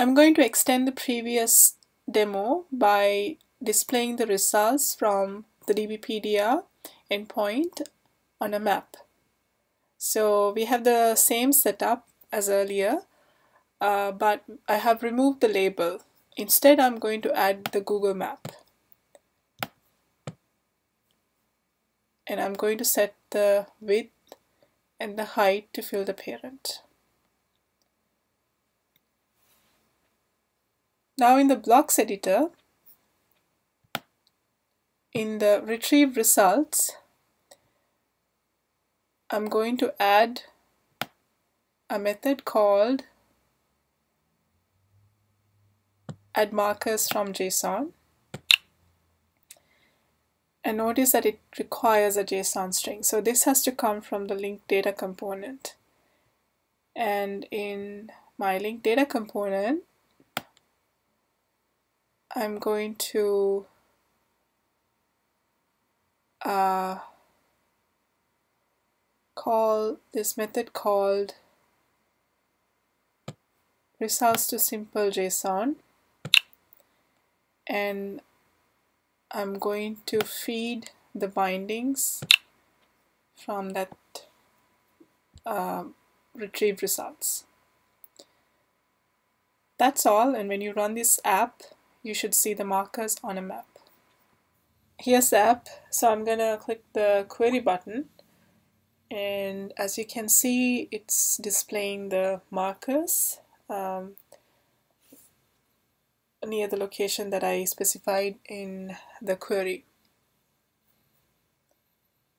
I'm going to extend the previous demo by displaying the results from the DBpedia endpoint on a map. So we have the same setup as earlier, uh, but I have removed the label. Instead, I'm going to add the Google map. And I'm going to set the width and the height to fill the parent. Now in the blocks editor, in the retrieve results, I'm going to add a method called add markers from JSON. And notice that it requires a JSON string. So this has to come from the linked data component. And in my linked data component, I'm going to uh, call this method called results to simple JSON and I'm going to feed the bindings from that uh, results. That's all and when you run this app you should see the markers on a map. Here's the app so I'm gonna click the query button and as you can see it's displaying the markers um, near the location that I specified in the query.